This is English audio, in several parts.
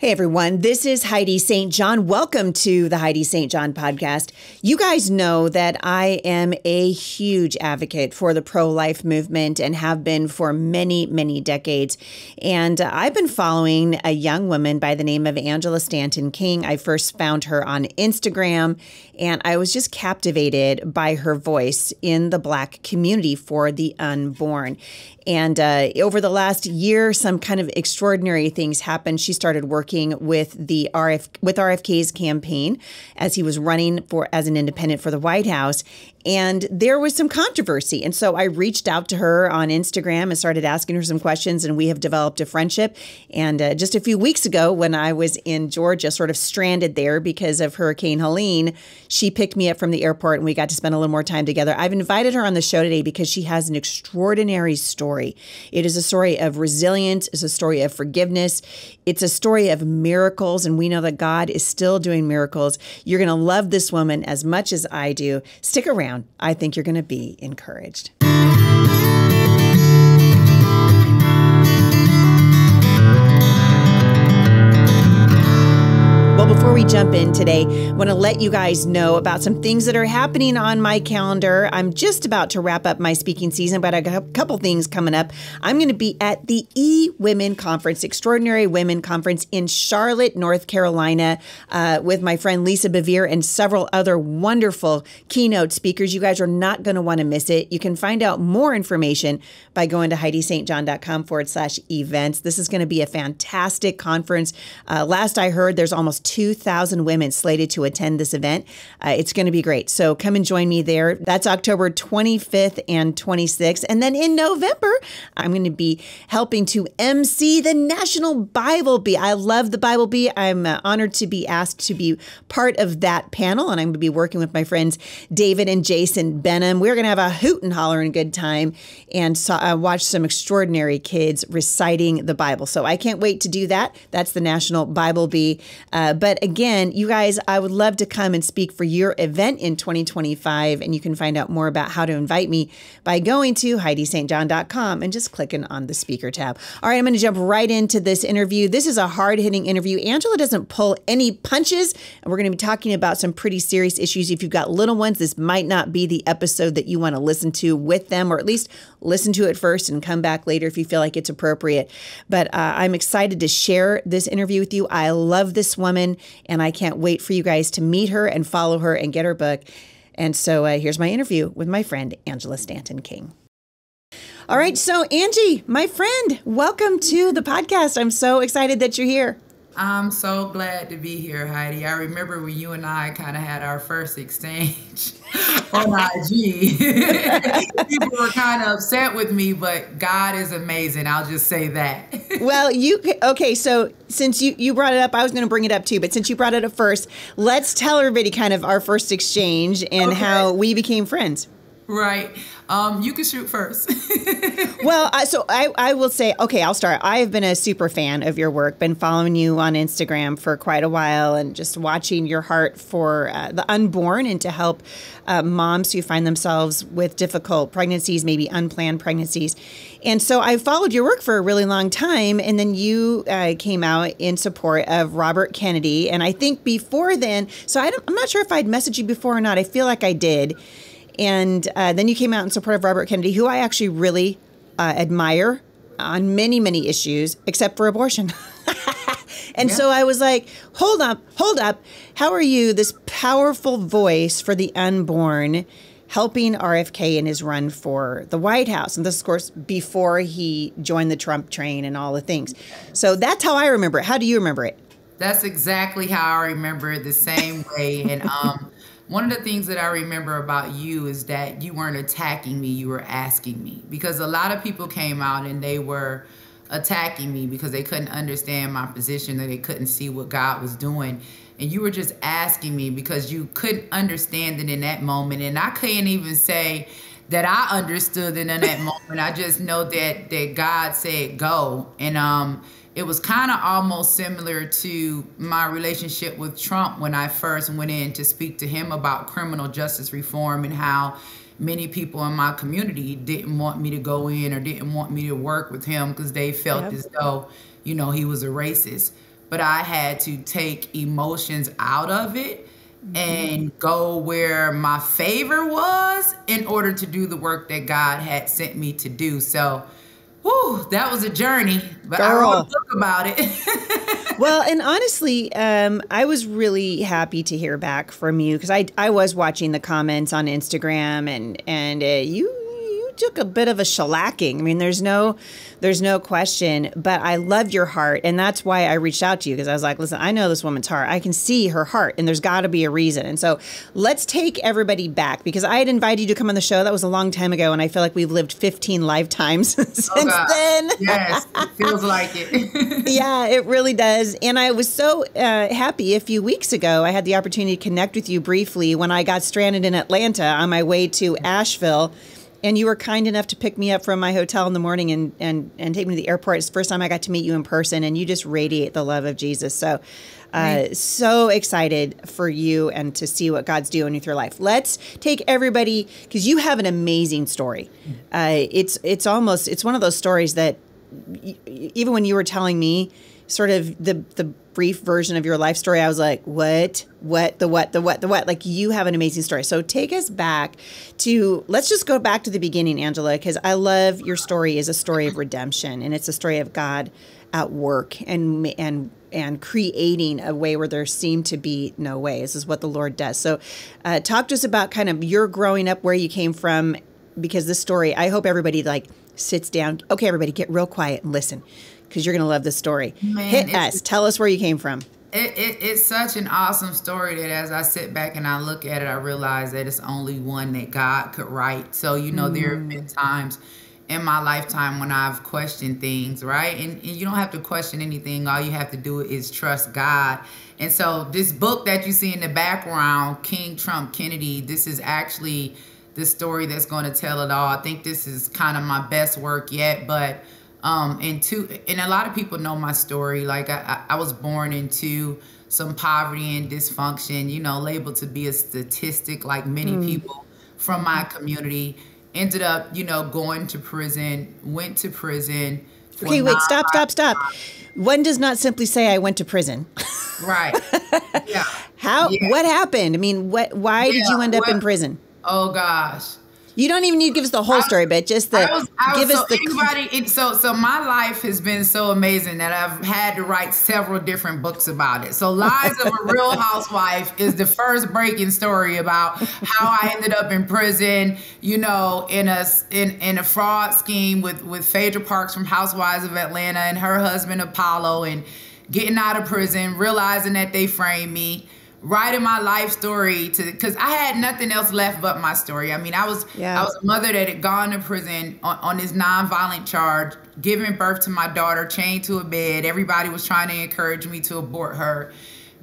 Hey everyone, this is Heidi St. John. Welcome to the Heidi St. John podcast. You guys know that I am a huge advocate for the pro life movement and have been for many, many decades. And I've been following a young woman by the name of Angela Stanton King. I first found her on Instagram and I was just captivated by her voice in the Black community for the unborn. And uh, over the last year, some kind of extraordinary things happened. She started working with the RF with RFK's campaign as he was running for as an independent for the White House, and there was some controversy. And so I reached out to her on Instagram and started asking her some questions, and we have developed a friendship. And uh, just a few weeks ago, when I was in Georgia, sort of stranded there because of Hurricane Helene, she picked me up from the airport and we got to spend a little more time together. I've invited her on the show today because she has an extraordinary story. It is a story of resilience, it's a story of forgiveness, it's a story of miracles. And we know that God is still doing miracles. You're going to love this woman as much as I do. Stick around around. I think you're going to be encouraged. Before we jump in today, I want to let you guys know about some things that are happening on my calendar. I'm just about to wrap up my speaking season, but I got a couple things coming up. I'm going to be at the E Women Conference, Extraordinary Women Conference in Charlotte, North Carolina, uh, with my friend Lisa Bevere and several other wonderful keynote speakers. You guys are not going to want to miss it. You can find out more information by going to HeidiSt.John.com forward slash events. This is going to be a fantastic conference. Uh, last I heard, there's almost 2,000 women slated to attend this event. Uh, it's going to be great. So come and join me there. That's October 25th and 26th. And then in November, I'm going to be helping to MC the National Bible Bee. I love the Bible Bee. I'm uh, honored to be asked to be part of that panel. And I'm going to be working with my friends David and Jason Benham. We're going to have a hoot and holler and good time and so, uh, watch some extraordinary kids reciting the Bible. So I can't wait to do that. That's the National Bible Bee. Uh, but again, you guys, I would love to come and speak for your event in 2025. And you can find out more about how to invite me by going to HeidiSt.John.com and just clicking on the speaker tab. All right, I'm going to jump right into this interview. This is a hard hitting interview. Angela doesn't pull any punches, and we're going to be talking about some pretty serious issues. If you've got little ones, this might not be the episode that you want to listen to with them, or at least listen to it first and come back later if you feel like it's appropriate. But uh, I'm excited to share this interview with you. I love this woman, and I can't wait for you guys to meet her and follow her and get her book. And so uh, here's my interview with my friend, Angela Stanton King. All right, so Angie, my friend, welcome to the podcast. I'm so excited that you're here. I'm so glad to be here, Heidi. I remember when you and I kind of had our first exchange on IG. People were kind of upset with me, but God is amazing. I'll just say that. well, you okay? So since you you brought it up, I was going to bring it up too, but since you brought it up first, let's tell everybody kind of our first exchange and okay. how we became friends. Right. Um, you can shoot first. well, I, so I, I will say, okay, I'll start. I have been a super fan of your work, been following you on Instagram for quite a while and just watching your heart for uh, the unborn and to help uh, moms who find themselves with difficult pregnancies, maybe unplanned pregnancies. And so I followed your work for a really long time. And then you uh, came out in support of Robert Kennedy. And I think before then, so I I'm not sure if I'd messaged you before or not. I feel like I did. And uh, then you came out in support of Robert Kennedy, who I actually really uh, admire on many, many issues, except for abortion. and yeah. so I was like, hold up, hold up. How are you, this powerful voice for the unborn, helping RFK in his run for the White House? And this, of course, before he joined the Trump train and all the things. So that's how I remember it. How do you remember it? That's exactly how I remember it the same way. And um, one of the things that I remember about you is that you weren't attacking me, you were asking me. Because a lot of people came out and they were attacking me because they couldn't understand my position, or they couldn't see what God was doing. And you were just asking me because you couldn't understand it in that moment. And I couldn't even say that I understood it in that moment. I just know that that God said go. And um it was kind of almost similar to my relationship with Trump when I first went in to speak to him about criminal justice reform and how many people in my community didn't want me to go in or didn't want me to work with him because they felt yep. as though, you know, he was a racist. but I had to take emotions out of it mm-hmm. and go where my favor was in order to do the work that God had sent me to do. So, whew, that was a journey, but Girl. I wrote a book about it. well, and honestly, um, I was really happy to hear back from you because I I was watching the comments on Instagram and and uh, you took a bit of a shellacking. I mean, there's no, there's no question. But I loved your heart, and that's why I reached out to you because I was like, listen, I know this woman's heart. I can see her heart, and there's got to be a reason. And so let's take everybody back because I had invited you to come on the show. That was a long time ago, and I feel like we've lived 15 lifetimes since oh then. yes, it feels like it. yeah, it really does. And I was so uh, happy a few weeks ago. I had the opportunity to connect with you briefly when I got stranded in Atlanta on my way to Asheville and you were kind enough to pick me up from my hotel in the morning and and and take me to the airport. It's the first time I got to meet you in person, and you just radiate the love of Jesus. So. Uh, so excited for you and to see what God's doing with your life. Let's take everybody because you have an amazing story. Uh, it's it's almost it's one of those stories that even when you were telling me sort of the the brief version of your life story, I was like, what, what, the what, the what, the what. Like you have an amazing story. So take us back to let's just go back to the beginning, Angela, because I love your story is a story of redemption and it's a story of God at work and and and creating a way where there seemed to be no way. This is what the Lord does. So, uh, talk to us about kind of your growing up, where you came from, because this story. I hope everybody like sits down. Okay, everybody, get real quiet and listen because you're going to love this story. Man, Hit us. Tell us where you came from. It, it, it's such an awesome story that as I sit back and I look at it, I realize that it's only one that God could write. So, you know, mm. there have been mm. times in my lifetime when I've questioned things, right? And, and, you don't have to question anything. All you have to do is trust God. And so, this book that you see in the background, King Trump Kennedy, this is actually the story that's going to tell it all. I think this is kind of my best work yet, but um, and two, and a lot of people know my story. Like I, I was born into some poverty and dysfunction, you know, labeled to be a statistic like many mm. people from my community. Ended up, you know, going to prison, went to prison. Okay, wait, stop, stop, stop. One does not simply say I went to prison. Right. Yeah. How yeah. what happened? I mean, what why yeah. did you end up well, in prison? Oh gosh. You don't even need to give us the whole story, but just the was, give was, us so the anybody. It, so so my life has been so amazing that I've had to write several different books about it. So Lies of a Real Housewife is the first breaking story about how I ended up in prison. You know, in a in in a fraud scheme with with Phaedra Parks from Housewives of Atlanta and her husband Apollo, and getting out of prison, realizing that they framed me writing my life story to because I had nothing else left but my story. I mean, I was yeah. I was a mother that had gone to prison on, on this nonviolent charge, giving birth to my daughter, chained to a bed. Everybody was trying to encourage me to abort her.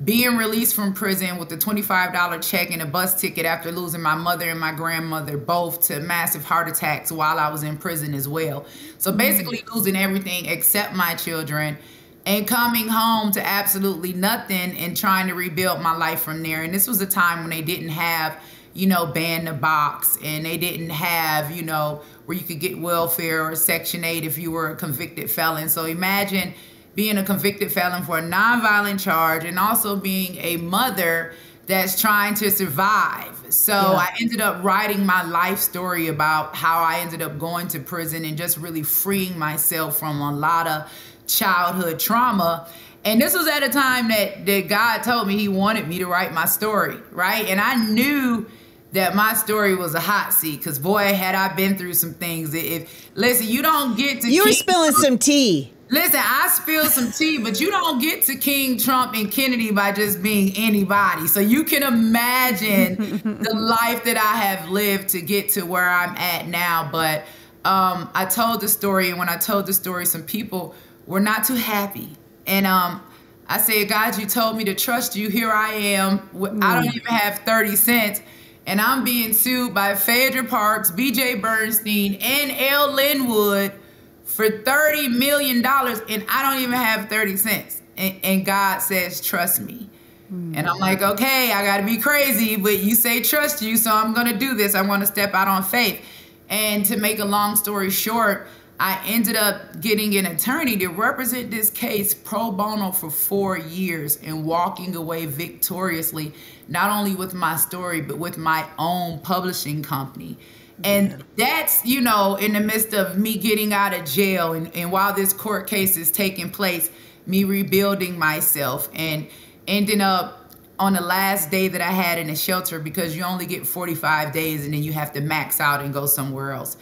Being released from prison with a $25 check and a bus ticket after losing my mother and my grandmother both to massive heart attacks while I was in prison as well. So mm. basically losing everything except my children and coming home to absolutely nothing and trying to rebuild my life from there. And this was a time when they didn't have, you know, ban the box and they didn't have, you know, where you could get welfare or Section 8 if you were a convicted felon. So imagine being a convicted felon for a nonviolent charge and also being a mother that's trying to survive. So yeah. I ended up writing my life story about how I ended up going to prison and just really freeing myself from a lot of childhood trauma. And this was at a time that, that God told me he wanted me to write my story, right? And I knew that my story was a hot seat because boy, had I been through some things. If listen, you don't get to you were spilling some tea. Listen, I spilled some tea, but you don't get to King Trump and Kennedy by just being anybody. So you can imagine the life that I have lived to get to where I'm at now. But um, I told the story, and when I told the story, some people were not too happy. And um, I said, God, you told me to trust you. Here I am. Mm. I don't even have 30 cents. And I'm being sued by Phaedra Parks, BJ Bernstein, and L. Lin Wood for $30 million. And I don't even have 30 cents. And, and God says, trust me. Mm. And I'm like, okay, I got to be crazy, but you say trust you, so I'm going to do this. I want to step out on faith. And to make a long story short, I ended up getting an attorney to represent this case pro bono for four years and walking away victoriously, not only with my story, but with my own publishing company. And that's, you know, in the midst of me getting out of jail and, and while this court case is taking place, me rebuilding myself and ending up on the last day that I had in a shelter because you only get 45 days and then you have to max out and go somewhere else.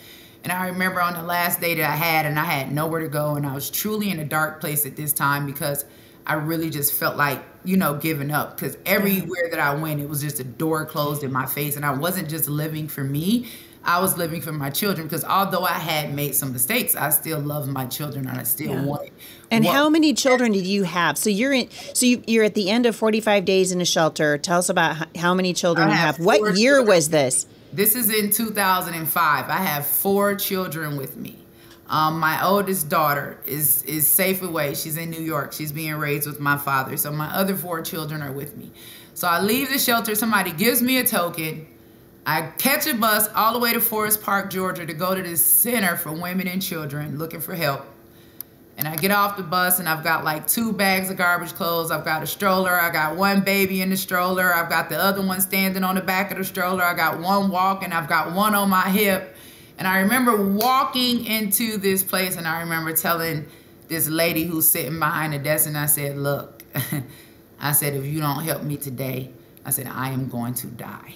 And I remember on the last day that I had, and I had nowhere to go, and I was truly in a dark place at this time because I really just felt like, you know, giving up. Because everywhere that I went, it was just a door closed in my face. And I wasn't just living for me, I was living for my children. Because although I had made some mistakes, I still love my children and I still yeah. wanted. And what, how many children did you have? So you're in. So you, you're at the end of 45 days in a shelter. Tell us about how many children you have. What year children. was this? This is in 2005. I have four children with me. Um, my oldest daughter is is safe away. She's in New York. She's being raised with my father. So my other four children are with me. So I leave the shelter. Somebody gives me a token. I catch a bus all the way to Forest Park, Georgia, to go to this center for women and children looking for help. And I get off the bus and I've got like two bags of garbage clothes. I've got a stroller. I got one baby in the stroller. I've got the other one standing on the back of the stroller. I got one walking. I've got one on my hip. And I remember walking into this place and I remember telling this lady who's sitting behind the desk and I said, look, I said, if you don't help me today, I said, I am going to die.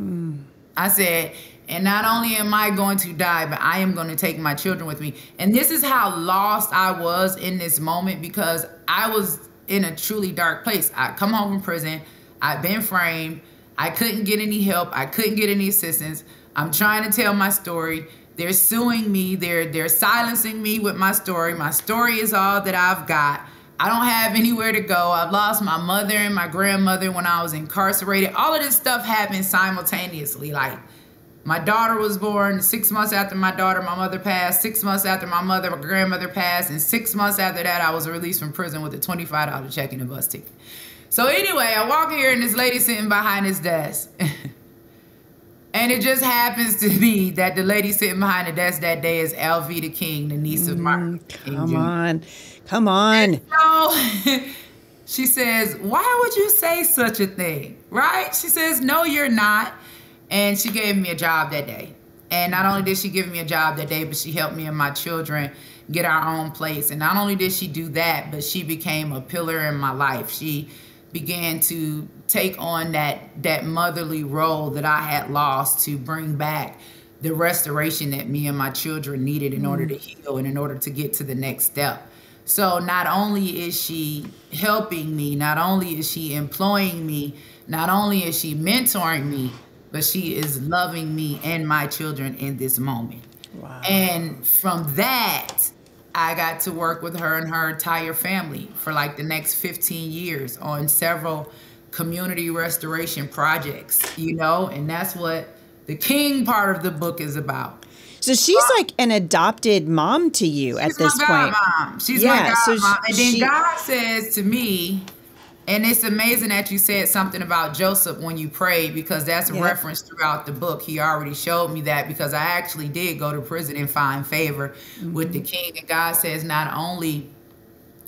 Mm. I said, and not only am I going to die, but I am going to take my children with me. And this is how lost I was in this moment because I was in a truly dark place. I come home from prison. I've been framed. I couldn't get any help. I couldn't get any assistance. I'm trying to tell my story. They're suing me. They're they're silencing me with my story. My story is all that I've got. I don't have anywhere to go. I've lost my mother and my grandmother when I was incarcerated. All of this stuff happened simultaneously. Like my daughter was born six months after my daughter, my mother passed. Six months after my mother, my grandmother passed. And six months after that, I was released from prison with a $25 check and a bus ticket. So anyway, I walk here and this lady sitting behind this desk. and it just happens to be that the lady sitting behind the desk that day is Alveda King, the niece of Martin. Mm, come on. Come on. So she says, Why would you say such a thing? Right? She says, No, you're not. And she gave me a job that day. And not only did she give me a job that day, but she helped me and my children get our own place. And not only did she do that, but she became a pillar in my life. She began to take on that that motherly role that I had lost to bring back the restoration that me and my children needed in mm. order to heal and in order to get to the next step. So not only is she helping me, not only is she employing me, not only is she mentoring me, but she is loving me and my children in this moment. Wow. And from that, I got to work with her and her entire family for like the next 15 years on several community restoration projects, you know, and that's what the king part of the book is about. So she's uh, like an adopted mom to you at this point. Mom. She's yeah, my god so mom. And then she, God says to me, and it's amazing that you said something about Joseph when you prayed because that's a yeah. reference throughout the book. He already showed me that because I actually did go to prison and find favor mm-hmm. with the king. And God says, not only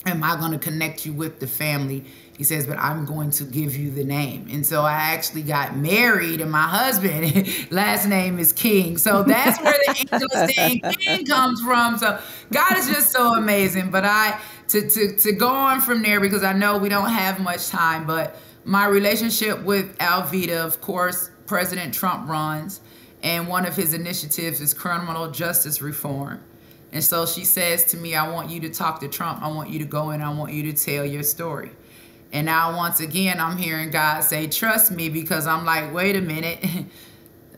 am I going to connect you with the family, he says, but I'm going to give you the name. And so I actually got married, and my husband, last name is King. So that's where the angel saying King comes from. So God is just so amazing. But I to, to, to go on from there because I know we don't have much time, but my relationship with Alveda, of course, President Trump runs, and one of his initiatives is criminal justice reform. And so she says to me, I want you to talk to Trump. I want you to go in. I want you to tell your story. And now, once again, I'm hearing God say, Trust me, because I'm like, wait a minute.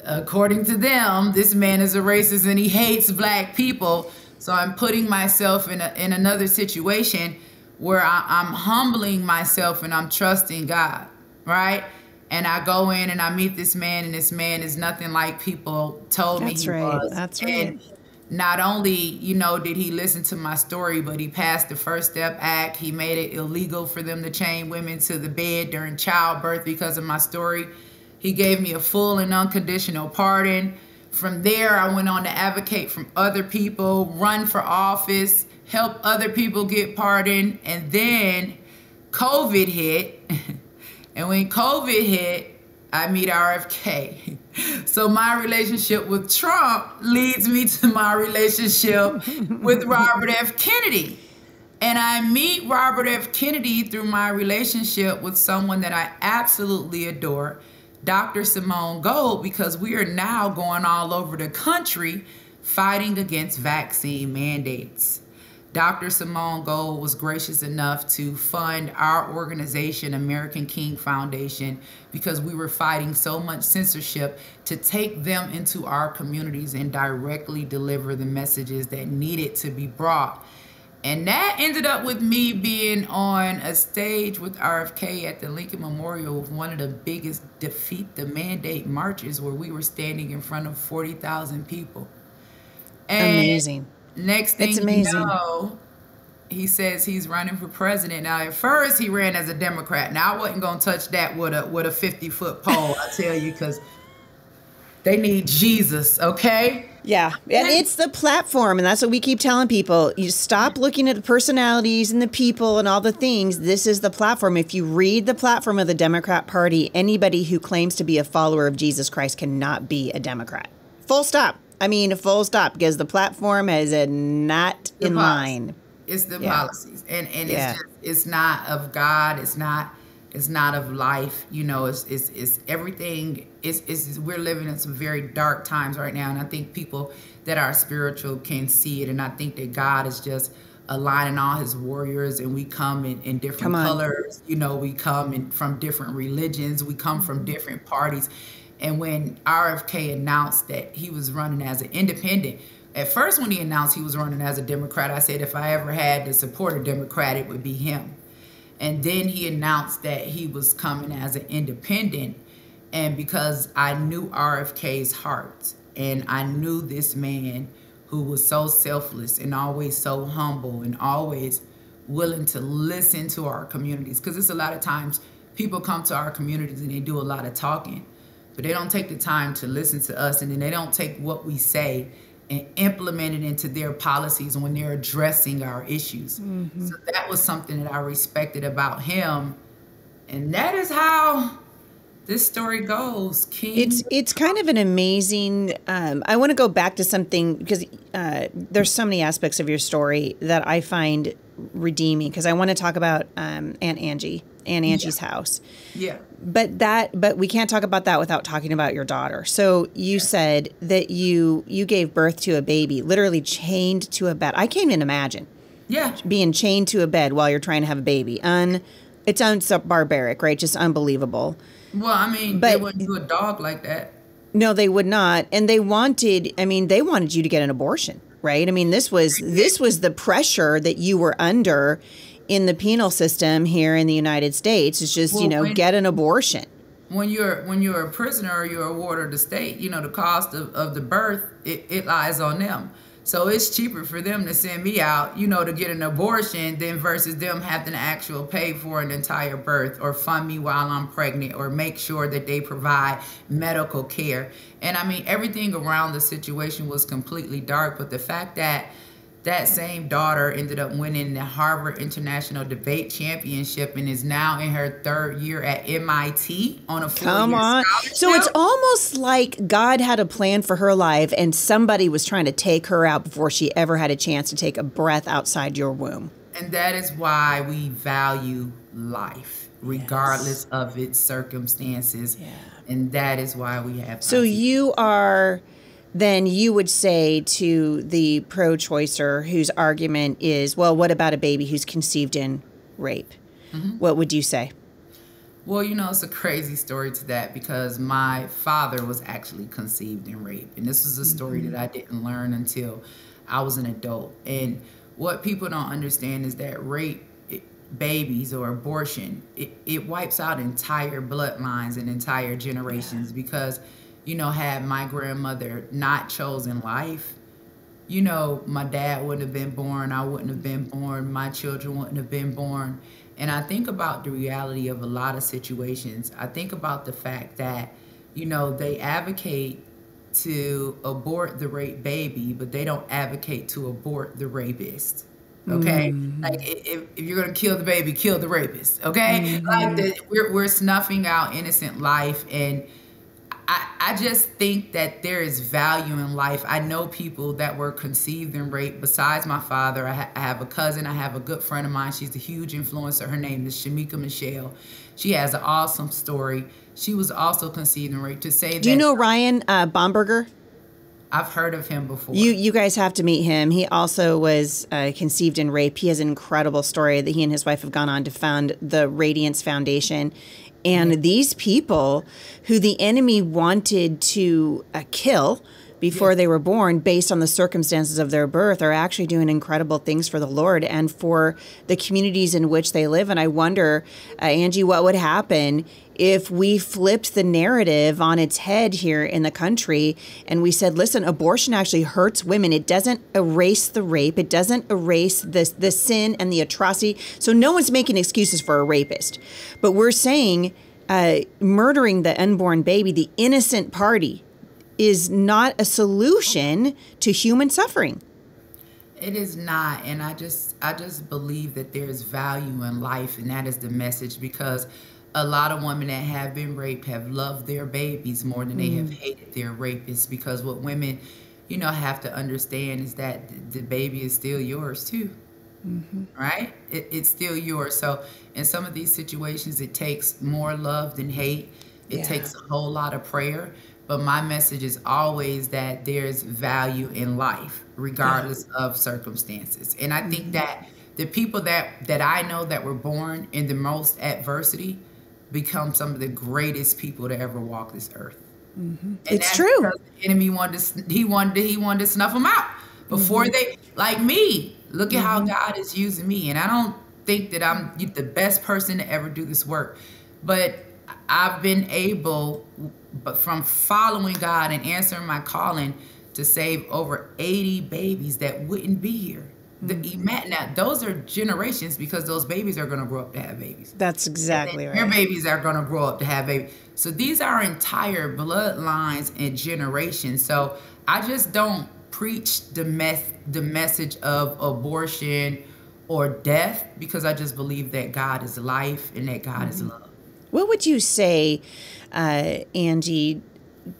According to them, this man is a racist and he hates black people. So I'm putting myself in, a, in another situation where I, am humbling myself and I'm trusting God, right? And I go in and I meet this man, and this man is nothing like people told That's me he right. was. That's right. Not only, you know, did he listen to my story, but he passed the First Step Act. He made it illegal for them to chain women to the bed during childbirth because of my story. He gave me a full and unconditional pardon from there, I went on to advocate from other people, run for office, help other people get pardoned, and then COVID hit. and when COVID hit, I meet RFK. So my relationship with Trump leads me to my relationship with Robert F. Kennedy. And I meet Robert F. Kennedy through my relationship with someone that I absolutely adore, Dr. Simone Gold, because we are now going all over the country fighting against vaccine mandates. Dr. Simone Gold was gracious enough to fund our organization, American King Foundation, because we were fighting so much censorship to take them into our communities and directly deliver the messages that needed to be brought. And that ended up with me being on a stage with RFK at the Lincoln Memorial with one of the biggest defeat the mandate marches where we were standing in front of 40,000 people. And Amazing Next thing amazing. you know, he says he's running for president. Now, at first, he ran as a Democrat. Now, I wasn't gonna touch that with a with a fifty foot pole. I tell you, because they need Jesus. Okay. Yeah, and it's the platform, and that's what we keep telling people. You stop looking at the personalities and the people and all the things. This is the platform. If you read the platform of the Democrat Party, anybody who claims to be a follower of Jesus Christ cannot be a Democrat. Full stop. I mean, full stop, because the platform is a not the in policy. line. It's the yeah. policies, and and yeah. it's just it's not of God. It's not it's not of life. You know, it's it's it's everything. It's it's we're living in some very dark times right now, and I think people that are spiritual can see it, and I think that God is just aligning all his warriors and we come in, in different colors you know we come in from different religions we come from different parties and when RFK announced that he was running as an independent, at first when he announced he was running as a Democrat, I said if I ever had to support a Democrat, it would be him. And then he announced that he was coming as an independent. And because I knew RFK's heart and I knew this man who was so selfless and always so humble and always willing to listen to our communities. Because it's a lot of times people come to our communities and they do a lot of talking but they don't take the time to listen to us and then they don't take what we say and implement it into their policies when they're addressing our issues. Mm-hmm. So that was something that I respected about him. And that is how this story goes. King. It's it's kind of an amazing. Um, I want to go back to something because uh, there's so many aspects of your story that I find redeeming. Because I want to talk about um, Aunt Angie Aunt Angie's yeah. house. Yeah. But that but we can't talk about that without talking about your daughter. So you yeah. said that you you gave birth to a baby, literally chained to a bed. I can't even imagine. Yeah. Being chained to a bed while you're trying to have a baby. Un it's un barbaric, right? Just unbelievable. Well, I mean, but, they wouldn't do a dog like that. No, they would not. And they wanted I mean, they wanted you to get an abortion, right? I mean, this was this was the pressure that you were under in the penal system here in the United States It's just, well, you know, when, get an abortion. When you're when you're a prisoner or you're a ward of the state, you know, the cost of, of the birth, it, it lies on them. So it's cheaper for them to send me out, you know, to get an abortion than versus them having to actually pay for an entire birth or fund me while I'm pregnant or make sure that they provide medical care. And I mean, everything around the situation was completely dark, but the fact that that same daughter ended up winning the Harvard International Debate Championship and is now in her third year at MIT on a full Come on. So it's almost like God had a plan for her life and somebody was trying to take her out before she ever had a chance to take a breath outside your womb. And that is why we value life regardless yes. of its circumstances. Yeah. And that is why we have So you are then you would say to the pro choicer whose argument is, well, what about a baby who's conceived in rape? Mm-hmm. What would you say? Well, you know, it's a crazy story to that because my father was actually conceived in rape. And this was a story mm-hmm. that I didn't learn until I was an adult. And what people don't understand is that rape babies or abortion, it, it wipes out entire bloodlines and entire generations yeah. because you know, had my grandmother not chosen life, you know, my dad wouldn't have been born, I wouldn't have been born, my children wouldn't have been born. And I think about the reality of a lot of situations. I think about the fact that, you know, they advocate to abort the rape baby, but they don't advocate to abort the rapist. Okay, mm-hmm. like if, if, you're gonna kill the baby, kill the rapist. Okay, mm-hmm. like the, we're we're snuffing out innocent life, and I I just think that there is value in life. I know people that were conceived and raped. Besides my father, I, ha- I have a cousin. I have a good friend of mine. She's a huge influencer. Her name is Shamika Michelle. She has an awesome story. She was also conceived and raped. To say, do you know Ryan uh, Bomberger? I've heard of him before. You you guys have to meet him. He also was uh, conceived in rape. He has an incredible story that he and his wife have gone on to found the Radiance Foundation. And these people who the enemy wanted to uh, kill before they were born based on the circumstances of their birth are actually doing incredible things for the Lord and for the communities in which they live. And I wonder, uh, Angie, what would happen if we flipped the narrative on its head here in the country and we said, listen, abortion actually hurts women. It doesn't erase the rape, it doesn't erase the, the sin and the atrocity. So no one's making excuses for a rapist. But we're saying uh, murdering the unborn baby, the innocent party, is not a solution to human suffering. It is not, and I just I just believe that there's value in life, and that is the message because a lot of women that have been raped have loved their babies more than they have mm. hated their rapists because what women you know have to understand is that the baby is still yours too mm-hmm. right it, it's still yours so in some of these situations it takes more love than hate it yeah. takes a whole lot of prayer but my message is always that there's value in life regardless of circumstances and i think mm-hmm. that the people that that i know that were born in the most adversity become some of the greatest people to ever walk this earth. Mm-hmm. It's true. The enemy wanted to, he wanted to, he wanted to snuff them out before mm-hmm. they like me. Look at mm-hmm. how God is using me, and I don't think that I'm the best person to ever do this work, but I've been able, but from following God and answering my calling, to save over 80 babies that wouldn't be here. The, mm-hmm. now those are generations because those babies are going to grow up to have babies. That's exactly right. Your babies are going to grow up to have babies. So these are entire bloodlines and generations. So I just don't preach the mess the message of abortion or death because I just believe that God is life and that God mm-hmm. is love. What would you say, uh, Angie?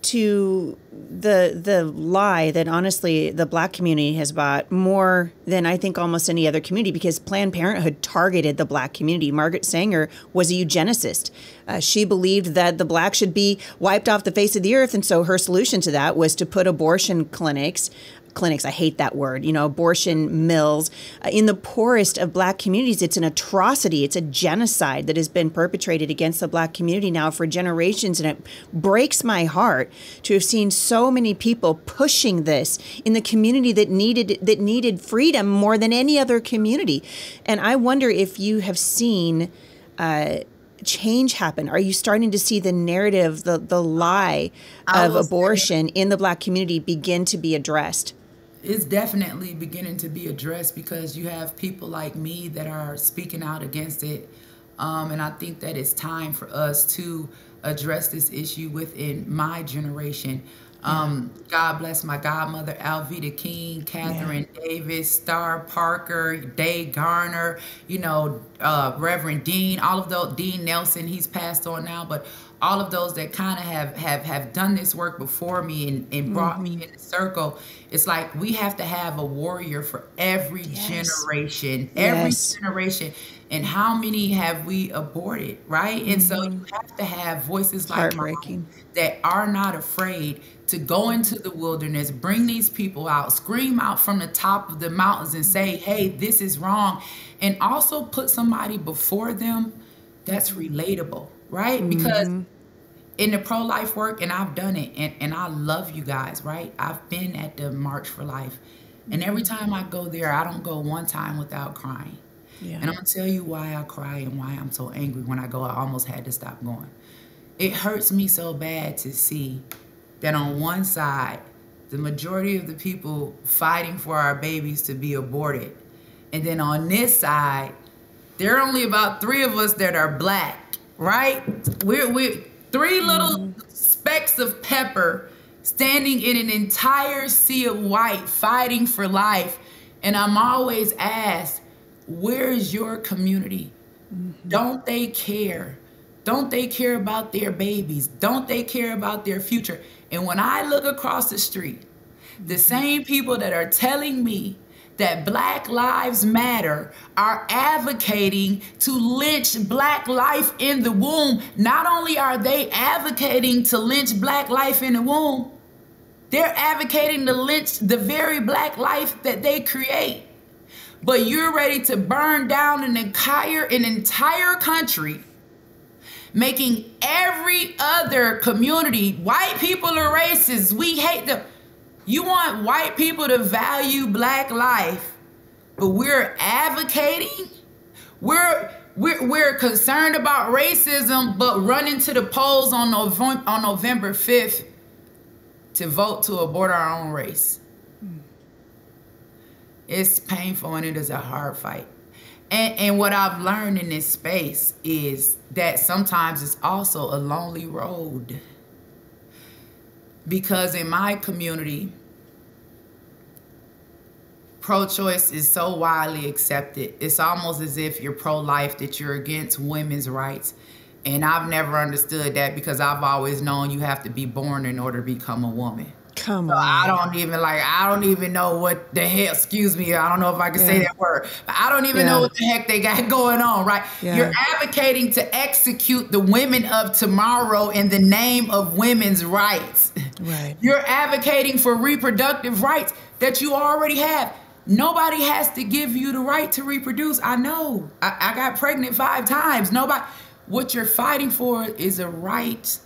to the the lie that honestly the black community has bought more than I think almost any other community because Planned Parenthood targeted the black community. Margaret Sanger was a eugenicist. Uh, she believed that the black should be wiped off the face of the earth, and so her solution to that was to put abortion clinics clinics. I hate that word. You know, abortion mills uh, in the poorest of black communities. It's an atrocity. It's a genocide that has been perpetrated against the black community now for generations, and it breaks my heart to have seen so many people pushing this in the community that needed that needed freedom more than any other community. And I wonder if you have seen. Uh, change happen? Are you starting to see the narrative, the the lie of abortion in the black community begin to be addressed? It's definitely beginning to be addressed because you have people like me that are speaking out against it. Um, and I think that it's time for us to address this issue within my generation. Um, God bless my godmother, Alveda King, Catherine yeah. Davis, Star Parker, Day Gardner, you know, uh, Reverend Dean, all of those, Dean Nelson, he's passed on now, but all of those that kind of have, have, have done this work before me and, and brought mm-hmm. me in the circle. It's like we have to have a warrior for every yes. generation, every yes. generation. And how many have we aborted, right? Mm-hmm. And so you mm-hmm. have to have voices like mine that are not afraid to go into the wilderness, bring these people out, scream out from the top of the mountains and say, hey, this is wrong. And also put somebody before them that's relatable, right? Mm-hmm. Because in the pro life work, and I've done it, and, and I love you guys, right? I've been at the March for Life. And every mm-hmm. time I go there, I don't go one time without crying. Yeah. And I'm gonna tell you why I cry and why I'm so angry when I go. I almost had to stop going. It hurts me so bad to see that on one side, the majority of the people fighting for our babies to be aborted. And then on this side, there are only about three of us that are black, right? We're, we're three little mm-hmm. specks of pepper standing in an entire sea of white, fighting for life. And I'm always asked, where is your community? Mm-hmm. Don't they care? Don't they care about their babies? Don't they care about their future? And when I look across the street, the same people that are telling me that Black Lives Matter are advocating to lynch Black life in the womb. Not only are they advocating to lynch Black life in the womb, they're advocating to lynch the very Black life that they create. But you're ready to burn down an entire an entire country making every other community white people are racist we hate them you want white people to value black life, but we're advocating? We're we're, we're concerned about racism, but running to the polls on November, on November 5th to vote to abort our own race. It's painful and it is a hard fight. And, and what I've learned in this space is that sometimes it's also a lonely road because in my community, pro choice is so widely accepted. It's almost as if you're pro life, that you're against women's rights. And I've never understood that because I've always known you have to be born in order to become a woman. Come so on. I don't even like I don't even know what the hell, excuse me, I don't know if I can yeah. say that word. But I don't even yeah. know what the heck they got going on, right? Yeah. You're advocating to execute the women of tomorrow in the name of women's rights. Right. You're advocating for reproductive rights that you already have. Nobody has to give you the right to reproduce. I know. I, I got pregnant five times. Nobody. What you're fighting for is a right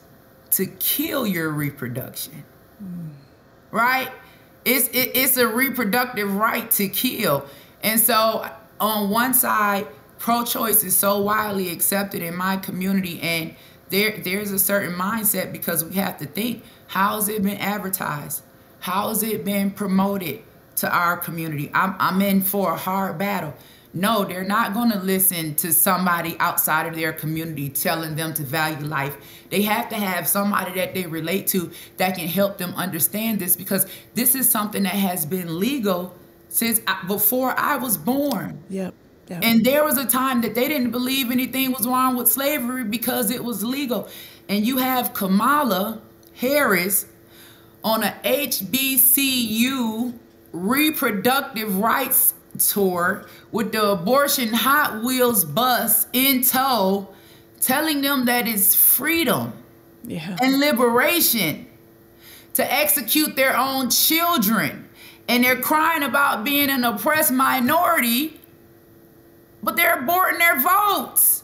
to kill your reproduction mm. Right? It's it, it's a reproductive right to kill, and so on one side, pro-choice is so widely accepted in my community, and there there's a certain mindset because we have to think: how has it been advertised? How has it been promoted to our community? I'm I'm in for a hard battle. No, they're not going to listen to somebody outside of their community telling them to value life. They have to have somebody that they relate to that can help them understand this because this is something that has been legal since before I was born. Yep. yep. And there was a time that they didn't believe anything was wrong with slavery because it was legal. And you have Kamala Harris on a HBCU reproductive rights tour with the abortion Hot Wheels bus in tow, telling them that it's freedom yeah. and liberation to execute their own children. And they're crying about being an oppressed minority, but they're aborting their votes.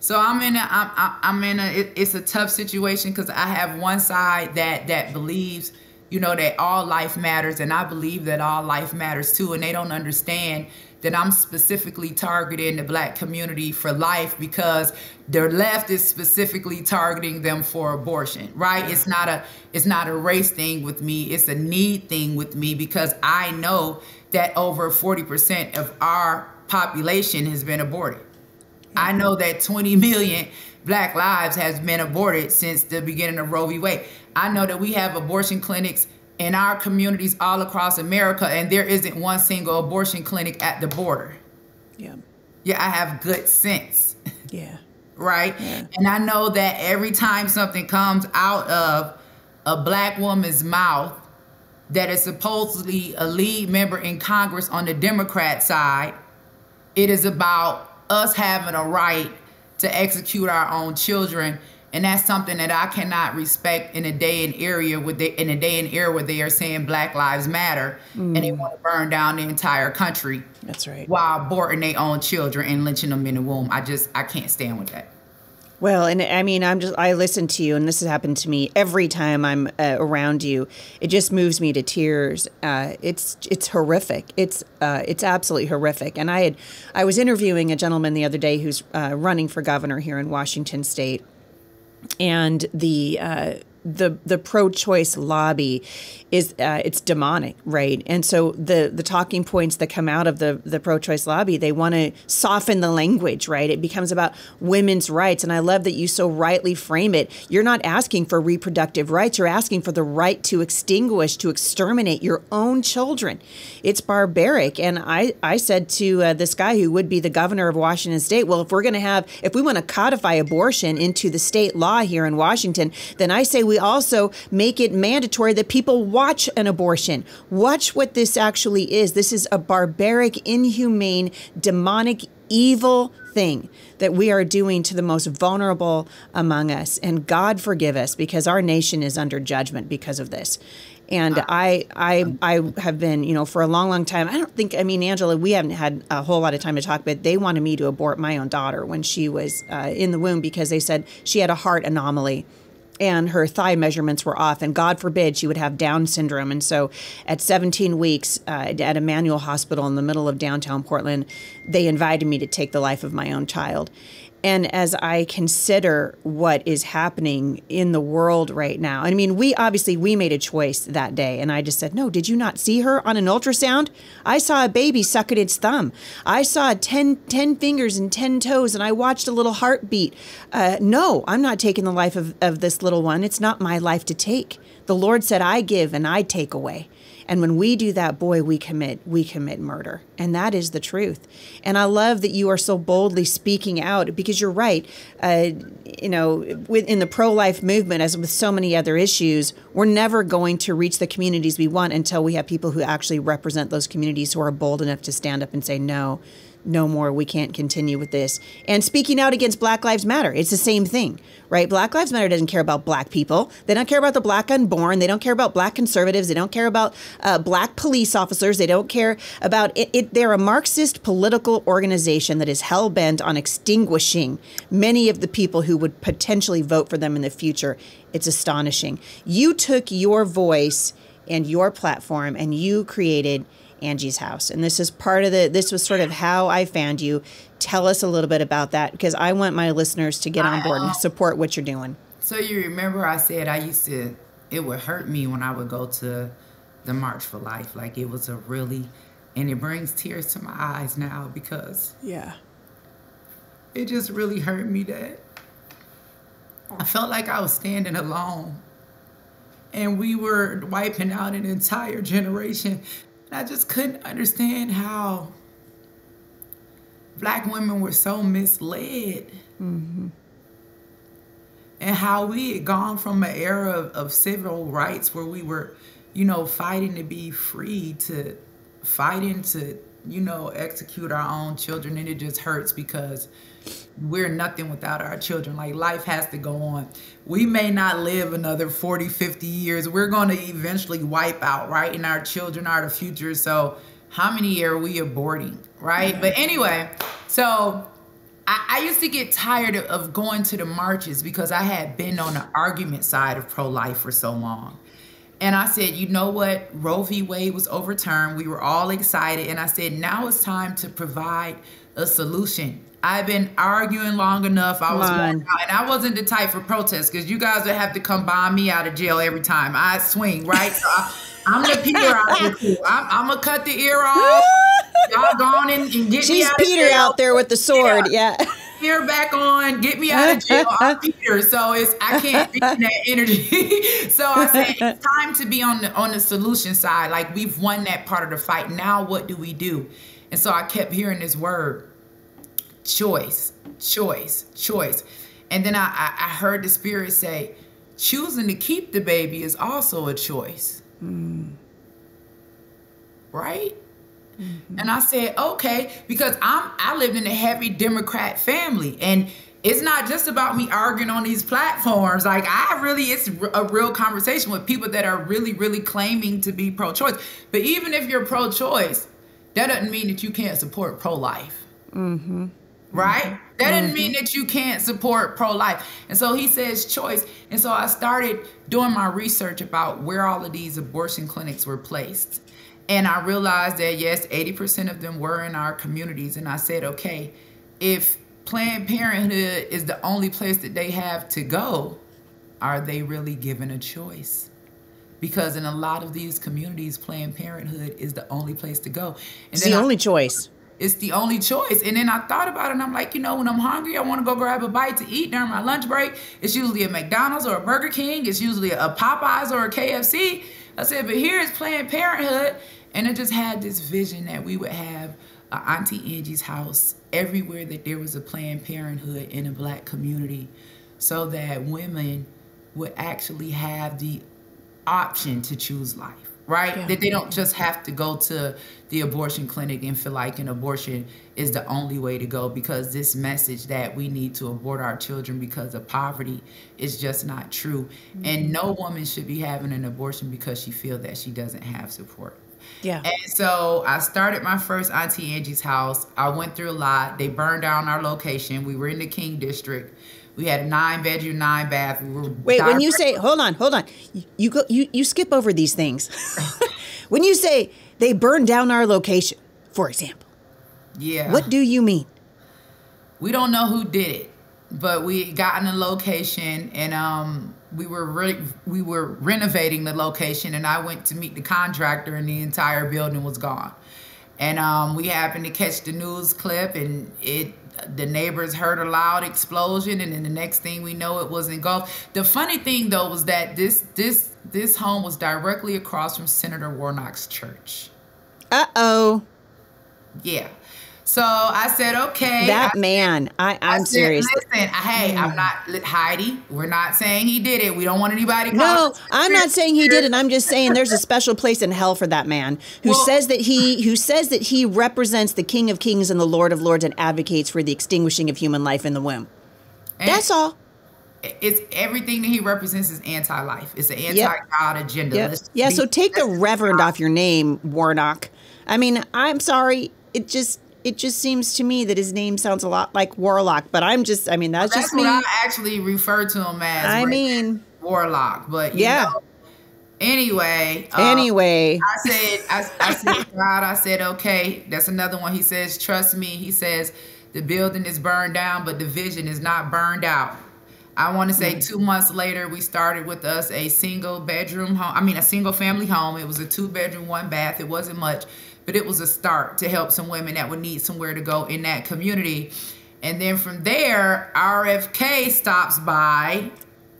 So I'm in a, I'm, I'm in a, it, it's a tough situation because I have one side that that believes you know, that all life matters. And I believe that all life matters too. And they don't understand that I'm specifically targeting the black community for life because their left is specifically targeting them for abortion, right? It's not a it's not a race thing with me. It's a need thing with me because I know that over 40% of our population has been aborted. I know that 20 million black lives has been aborted since the beginning of Roe v. Wade. I know that we have abortion clinics in our communities all across America, and there isn't one single abortion clinic at the border. Yeah. Yeah, I have good sense. Yeah. right? Yeah. And I know that every time something comes out of a black woman's mouth that is supposedly a lead member in Congress on the Democrat side, it is about us having a right to execute our own children and that's something that I cannot respect in a day and area with the, in a day and era where they are saying Black Lives Matter mm. and they mm. want to burn down the entire country. That's right. While aborting their own children and lynching them in the womb. I just I can't stand with that. Well, and I mean, I'm just, I listen to you, and this has happened to me every time I'm uh, around you. It just moves me to tears. Uh, it's, it's horrific. It's, uh, it's absolutely horrific. And I had, I was interviewing a gentleman the other day who's uh, running for governor here in Washington state and the uh, the the pro-choice lobby is uh, it's demonic, right? And so the the talking points that come out of the the pro-choice lobby, they want to soften the language, right? It becomes about women's rights, and I love that you so rightly frame it. You're not asking for reproductive rights; you're asking for the right to extinguish, to exterminate your own children. It's barbaric, and I I said to uh, this guy who would be the governor of Washington State, well, if we're going to have, if we want to codify abortion into the state law here in Washington, then I say we also make it mandatory that people watch an abortion. Watch what this actually is. This is a barbaric, inhumane, demonic, evil thing that we are doing to the most vulnerable among us. And God forgive us because our nation is under judgment because of this. And uh, I, I, I have been, you know, for a long, long time. I don't think, I mean, Angela, we haven't had a whole lot of time to talk, but they wanted me to abort my own daughter when she was uh, in the womb because they said she had a heart anomaly and her thigh measurements were off, and God forbid she would have Down syndrome. And so, at 17 weeks uh, at Emanuel Hospital in the middle of downtown Portland, they invited me to take the life of my own child. And as I consider what is happening in the world right now, I mean, we obviously we made a choice that day, and I just said, "No, did you not see her on an ultrasound? I saw a baby suck at its thumb. I saw 10, 10 fingers and ten toes, and I watched a little heartbeat. Uh, no, I'm not taking the life of, of this little one. It's not my life to take. The Lord said, "I give and I take away." And when we do that, boy, we commit we commit murder. And that is the truth. And I love that you are so boldly speaking out because you're right. Uh, you know, in the pro-life movement, as with so many other issues, we're never going to reach the communities we want until we have people who actually represent those communities who are bold enough to stand up and say no no more, we can't continue with this. And speaking out against Black Lives Matter, it's the same thing, right? Black Lives Matter doesn't care about black people. They don't care about the black unborn. They don't care about black conservatives. They don't care about uh, black police officers. They don't care about it, it. They're a Marxist political organization that is hell bent on extinguishing many of the people who would potentially vote for them in the future. It's astonishing. You took your voice and your platform and you created Angie's house. And this is part of the, this was sort of how I found you. Tell us a little bit about that because I want my listeners to get on board and uh, support what you're doing. So you remember I said I used to, it would hurt me when I would go to the March for Life. Like it was a really, and it brings tears to my eyes now because. Yeah. It just really hurt me that I felt like I was standing alone and we were wiping out an entire generation I just couldn't understand how black women were so misled. Mm-hmm. And how we had gone from an era of, of civil rights where we were, you know, fighting to be free to fighting to, you know, execute our own children. And it just hurts because we're nothing without our children. Like life has to go on. We may not live another 40, 50 years. We're going to eventually wipe out, right? And our children are the future. So how many are we aborting, right? Mm-hmm. But anyway, so I, I used to get tired of, of going to the marches because I had been on the argument side of pro-life for so long. And I said, you know what? Roe v. Wade was overturned. We were all excited. And I said, now it's time to provide a solution. I've been arguing long enough. I was and I wasn't the type for protest because you guys would have to come buy me out of jail every time I swing, right? So I, am the Peter out there. I'm, I'm, gonna cut the ear off. Y'all go on and, and get She's me out Peter out there with the sword, yeah. yeah. Ear back on, get me out of jail. I'm Peter, so it's I can't be in that energy. so I said it's time to be on the on the solution side. Like we've won that part of the fight. Now what do we do? And so I kept hearing this word choice, choice, choice. And then I, I, heard the Spirit say, choosing to keep the baby is also a choice. Mm. Right? Mm-hmm. And I said, okay, because I'm I lived in a heavy Democrat family. And it's not just about me arguing on these platforms. Like I really, it's a real conversation with people that are really, really claiming to be pro-choice. But even if you're pro-choice, that doesn't mean that you can't support pro-life. Mm-hmm right? Mm-hmm. That doesn't mm-hmm. mean that you can't support pro life. And so he says choice. And so I started doing my research about where all of these abortion clinics were placed. And I realized that yes, 80% of them were in our communities. And I said, okay, if Planned Parenthood is the only place that they have to go, are they really given a choice? Because in a lot of these communities, Planned Parenthood is the only place to go. And it's the I, only choice. It's the only choice. And then I thought about it and I'm like, you know, when I'm hungry, I want to go grab a bite to eat during my lunch break. It's usually a McDonald's or a Burger King. It's usually a Popeyes or a KFC. I said, but here is Planned Parenthood. And I just had this vision that we would have uh, Auntie Angie's house everywhere that there was a Planned Parenthood in a black community so that women would actually have the option to choose life right? Yeah. That they don't just have to go to the abortion clinic and feel like an abortion is the only way to go because this message that we need to abort our children because of poverty is just not true. Mm-hmm. And no woman should be having an abortion because she feels that she doesn't have support. Yeah. And so I started my first Auntie Angie's house. I went through a lot. They burned down our location. We were in the King District. We had a nine bedroom, nine bath. We Wait, when you say hold on, hold on, you go you you skip over these things. when you say they burned down our location, for example, yeah, what do you mean? We don't know who did it, but we got in a location and um we were re- we were renovating the location and I went to meet the contractor and the entire building was gone. And um, we happened to catch the news clip and it the neighbors heard a loud explosion and then the next thing we know it was engulfed. The funny thing though was that this this this home was directly across from senator warnock's church. Uh-oh. Yeah so I said, okay. That I, man, I, I'm I said, serious. Listen, hey, mm. I'm not Heidi. We're not saying he did it. We don't want anybody. No, I'm not saying he did it. I'm just saying there's a special place in hell for that man who well, says that he who says that he represents the King of Kings and the Lord of Lords and advocates for the extinguishing of human life in the womb. That's all it's everything that he represents is anti-life. It's an anti-God yep. agenda. Yep. Yeah. So take the Reverend off your name, Warnock. I mean, I'm sorry. It just it just seems to me that his name sounds a lot like Warlock, but I'm just, I mean, that's, well, that's just me. I actually refer to him as. I mean, Warlock, but yeah. Know, anyway, uh, anyway, I said, I, I said, God, I said, okay, that's another one. He says, trust me. He says, the building is burned down, but the vision is not burned out. I want to say two months later, we started with us a single bedroom home. I mean, a single family home. It was a two bedroom, one bath. It wasn't much but it was a start to help some women that would need somewhere to go in that community. And then from there, RFK stops by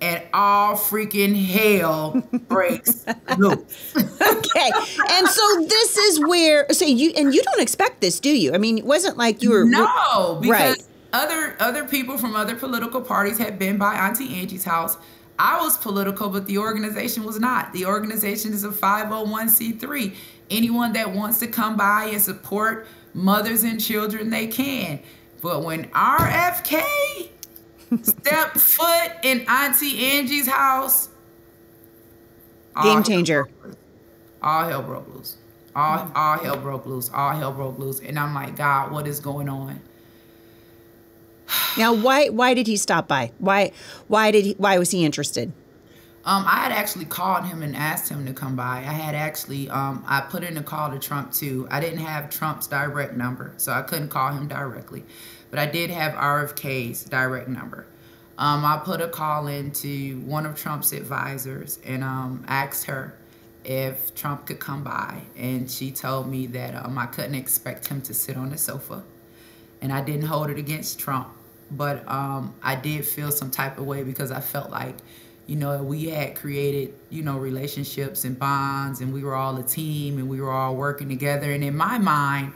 and all freaking hell breaks loose. okay. And so this is where so you and you don't expect this, do you? I mean, it wasn't like you were No, because right. other other people from other political parties had been by Auntie Angie's house. I was political, but the organization was not. The organization is a 501c3 anyone that wants to come by and support mothers and children, they can. But when RFK stepped foot in Auntie Angie's house, game changer. All hell broke loose. All, all hell broke loose. All hell broke loose. And I'm like, God, what is going on? now, why why did he stop by? Why why did he, why was he interested? Um, I had actually called him and asked him to come by. I had actually, um, I put in a call to Trump too. I didn't have Trump's direct number, so I couldn't call him directly. But I did have RFK's direct number. Um, I put a call into one of Trump's advisors and um, asked her if Trump could come by. And she told me that um, I couldn't expect him to sit on the sofa. And I didn't hold it against Trump. But um, I did feel some type of way because I felt like you know, we had created, you know, relationships and bonds, and we were all a team and we were all working together. And in my mind,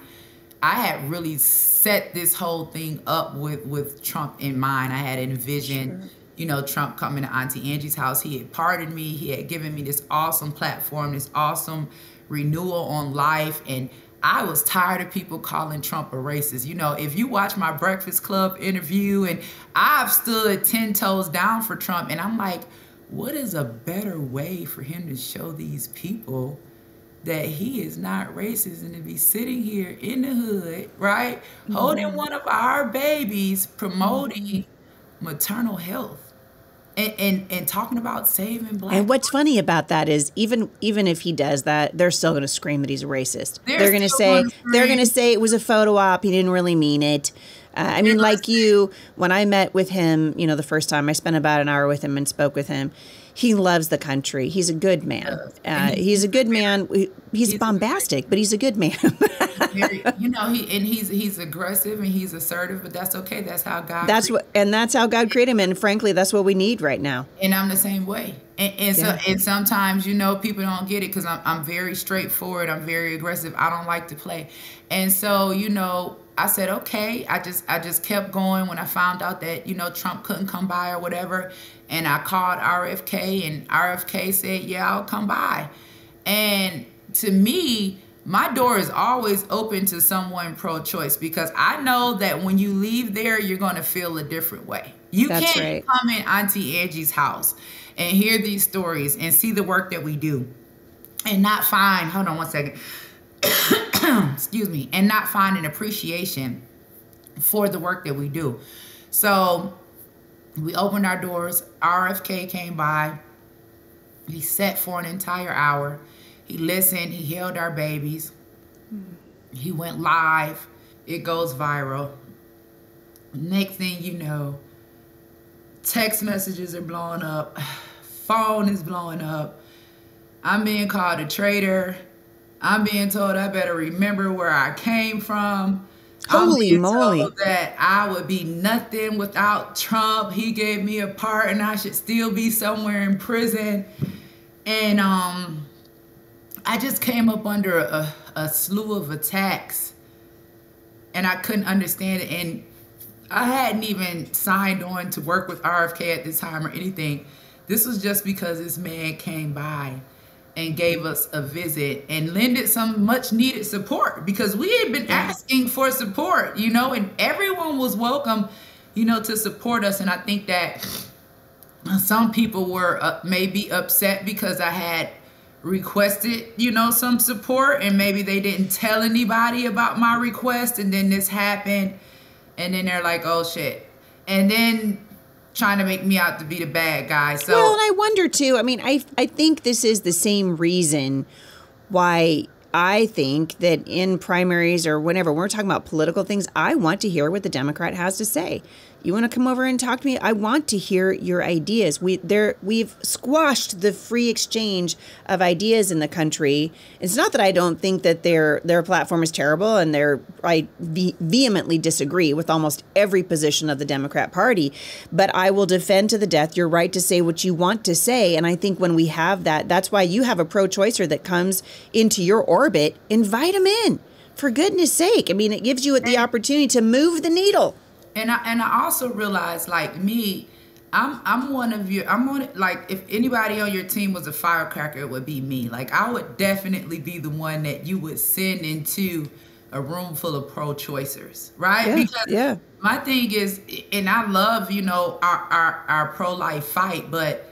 I had really set this whole thing up with with Trump in mind. I had envisioned, sure. you know, Trump coming to Auntie Angie's house. He had pardoned me. He had given me this awesome platform, this awesome renewal on life, and I was tired of people calling Trump a racist. You know, if you watch my Breakfast Club interview, and I've stood 10 toes down for Trump, and I'm like, what is a better way for him to show these people that he is not racist and to be sitting here in the hood, right? Mm-hmm. Holding one of our babies, promoting mm-hmm. maternal health. And, and, and talking about saving black. And what's funny about that is even even if he does that, they're still going to scream that he's a racist. They're, they're going to say they're going to say it was a photo op. He didn't really mean it. Uh, I mean, like you, when I met with him, you know, the first time I spent about an hour with him and spoke with him. He loves the country. He's a good man. Uh, he's a good man. He's bombastic, but he's a good man. you know, he and he's he's aggressive and he's assertive, but that's okay. That's how God. That's what, and that's how God created him. And frankly, that's what we need right now. And I'm the same way. And, and yeah. so, and sometimes you know people don't get it because I'm I'm very straightforward. I'm very aggressive. I don't like to play, and so you know I said, okay. I just I just kept going when I found out that, you know, Trump couldn't come by or whatever. And I called RFK and RFK said, yeah, I'll come by. And to me, my door is always open to someone pro-choice because I know that when you leave there, you're going to feel a different way. You That's can't right. come in Auntie Angie's house and hear these stories and see the work that we do and not find, hold on one second excuse me, and not find an appreciation for the work that we do. So we opened our doors. RFK came by. He sat for an entire hour. He listened. He held our babies. He went live. It goes viral. Next thing you know, text messages are blowing up. Phone is blowing up. I'm being called a traitor. I'm being told I better remember where I came from. Holy moly. that I would be nothing without Trump. He gave me a part and I should still be somewhere in prison. And um I just came up under a, a slew of attacks and I couldn't understand it. And I hadn't even signed on to work with RFK at this time or anything. This was just because this man came by and gave us a visit and lended some much needed support because we had been asking for support, you know, and everyone was welcome, you know, to support us. And I think that some people were uh, maybe upset because I had requested, you know, some support and maybe they didn't tell anybody about my request and then this happened and then they're like, oh shit. And then trying to make me out to be the bad guy. So Well, and I wonder too. I mean, I I think this is the same reason why I think that in primaries or whenever we're talking about political things, I want to hear what the Democrat has to say you want to come over and talk to me? I want to hear your ideas. We there we've squashed the free exchange of ideas in the country. It's not that i don't think that their their platform is terrible and they're i ve- vehemently disagree with almost every position of the democrat party but i will defend to the death your right to say what you want to say and i think when we have that that's why you have a pro-choicer that comes into your orbit invite them in for goodness sake. I mean it gives you the opportunity to move the needle and I and I also realized like me, I'm I'm one of your I'm one like if anybody on your team was a firecracker, it would be me. Like I would definitely be the one that you would send into a room full of pro-choicers, right? Yeah, because yeah. my thing is, and I love you know our our, our pro-life fight, but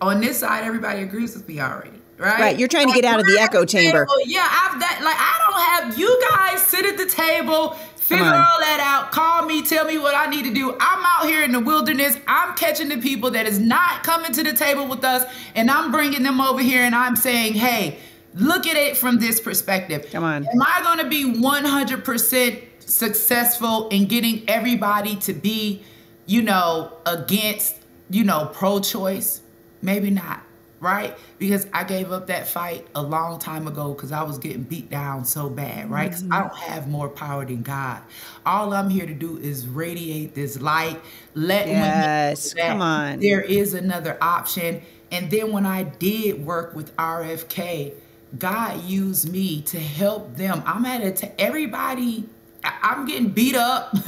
on this side, everybody agrees with me already. Right. right. You're trying to get out of the echo chamber. Yeah, I've that like I don't have you guys sit at the table Figure all that out. Call me. Tell me what I need to do. I'm out here in the wilderness. I'm catching the people that is not coming to the table with us, and I'm bringing them over here, and I'm saying, hey, look at it from this perspective. Come on. Am I going to be 100% successful in getting everybody to be, you know, against, you know, pro-choice? Maybe not right? Because I gave up that fight a long time ago because I was getting beat down so bad, right? Because mm-hmm. I don't have more power than God. All I'm here to do is radiate this light, let yes, come on. There is another option. And then when I did work with RFK, God used me to help them. I'm at it to everybody. I'm getting beat up.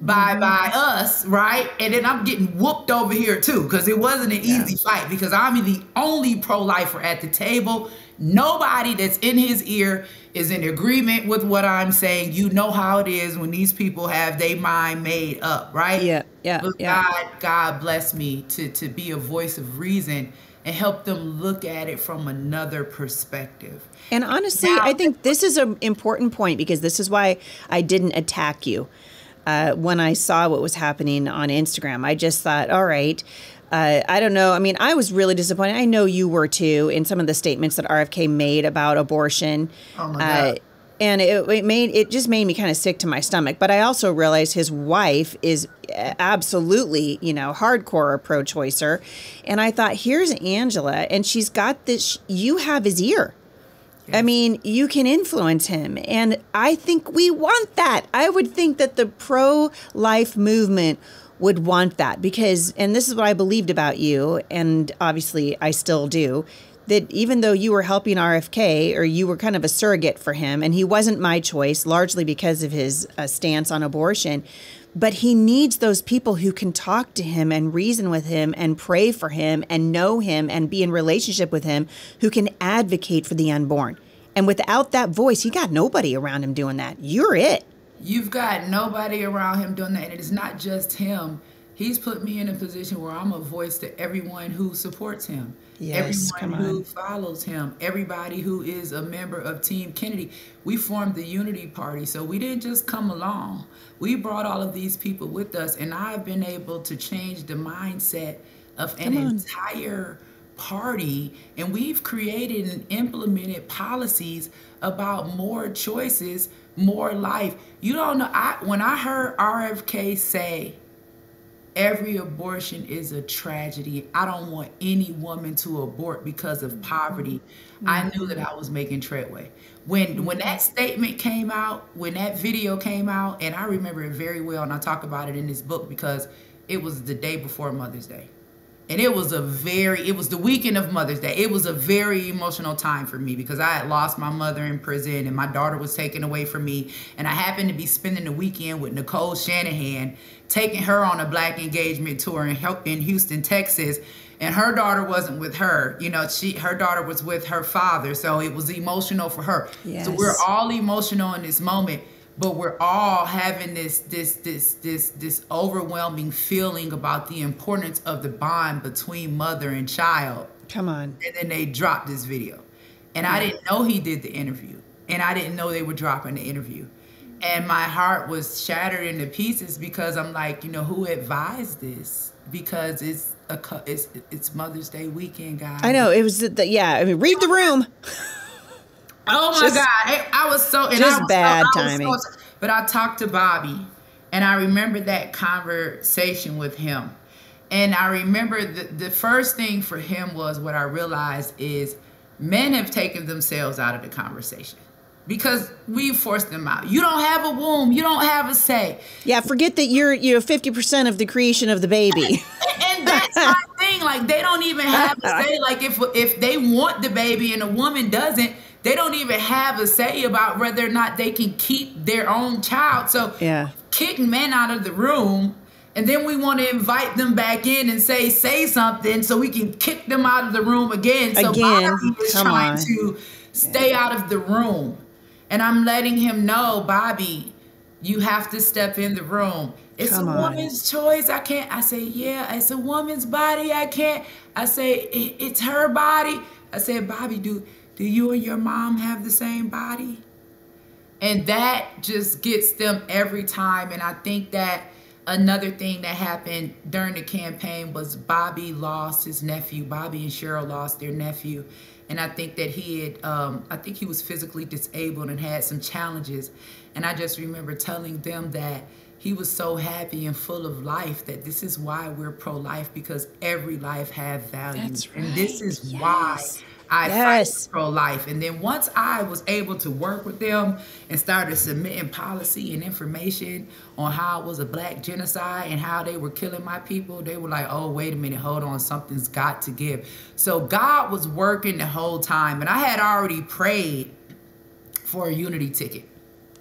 by mm-hmm. by us, right? And then I'm getting whooped over here too, because it wasn't an yeah. easy fight because I'm the only pro-lifer at the table. Nobody that's in his ear is in agreement with what I'm saying. You know how it is when these people have their mind made up, right? Yeah, yeah. But yeah. God, God bless me to to be a voice of reason and help them look at it from another perspective. And honestly, now, I think this is an important point because this is why I didn't attack you uh, when I saw what was happening on Instagram. I just thought, all right. Uh, I don't know. I mean, I was really disappointed. I know you were too in some of the statements that RFK made about abortion. Oh my God. Uh, and it, it made it just made me kind of sick to my stomach. But I also realized his wife is absolutely, you know, hardcore pro-choicer, and I thought, here's Angela, and she's got this. You have his ear. I mean, you can influence him. And I think we want that. I would think that the pro life movement would want that because, and this is what I believed about you, and obviously I still do, that even though you were helping RFK or you were kind of a surrogate for him, and he wasn't my choice, largely because of his uh, stance on abortion, but he needs those people who can talk to him and reason with him and pray for him and know him and be in relationship with him who can advocate for the unborn. And without that voice, he got nobody around him doing that. You're it. You've got nobody around him doing that. And it is not just him. He's put me in a position where I'm a voice to everyone who supports him. Yes, everyone who follows him, everybody who is a member of Team Kennedy. We formed the Unity Party, so we didn't just come along. We brought all of these people with us, and I've been able to change the mindset of an entire party, and we've created and implemented policies about more choices, more life. You don't know. I when I heard RFK say Every abortion is a tragedy. I don't want any woman to abort because of poverty. Mm-hmm. I knew that I was making treadway. When when that statement came out, when that video came out, and I remember it very well, and I talk about it in this book because it was the day before Mother's Day and it was a very it was the weekend of mother's day. It was a very emotional time for me because i had lost my mother in prison and my daughter was taken away from me. And i happened to be spending the weekend with nicole shanahan taking her on a black engagement tour in, in houston texas. And her daughter wasn't with her you know she her daughter was with her father. So it was emotional for her. Yes. so we're all emotional in this moment but we're all having this this this this this overwhelming feeling about the importance of the bond between mother and child. Come on. And then they dropped this video. And i didn't know he did the interview. And i didn't know they were dropping the interview. And my heart was shattered into pieces because i'm like you know who advised this? Because it's a it's it's mother's day weekend guys. I know. It was the, yeah i mean read the room Oh my just, God. I, I, was so and just I was bad so, timing. So, but I talked to Bobby and I remember that conversation with him. And I remember the, the first thing for him was what I realized is men have taken themselves out of the conversation because we forced them out. You don't have a womb. You don't have a say. Yeah, forget that you're you know fifty percent of the creation of the baby. and that's my thing. Like they don't even have a say. Like if if they want the baby and a woman doesn't, they don't even have a say about whether or not they can keep their own child. So yeah. kick men out of the room and then we want to invite them back in and say say something so we can kick them out of the room again. So again, Bobby is trying on. to stay yeah. out of the room. And I'm letting him know, Bobby, you have to step in the room. It's Come a on. woman's choice. I can't. I say, yeah, it's a woman's body. I can't. I say, it's her body. I said, Bobby, do do you and your mom have the same body? And that just gets them every time. And I think that another thing that happened during the campaign was Bobby lost his nephew. Bobby and Cheryl lost their nephew. And I think that he had, um, I think he was physically disabled and had some challenges. And I just remember telling them that he was so happy and full of life that this is why we're pro-life because every life has value. Right. And this is yes. why I yes. pro life. And then once I was able to work with them and started submitting policy and information on how it was a black genocide and how they were killing my people, they were like, oh, wait a minute, hold on, something's got to give. So God was working the whole time. And I had already prayed for a unity ticket